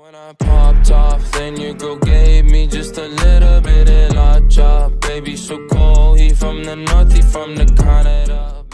When I popped off, then your girl gave me just a little bit of la chop. Baby, so cold, he from the north, he from the Canada.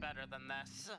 Better than this.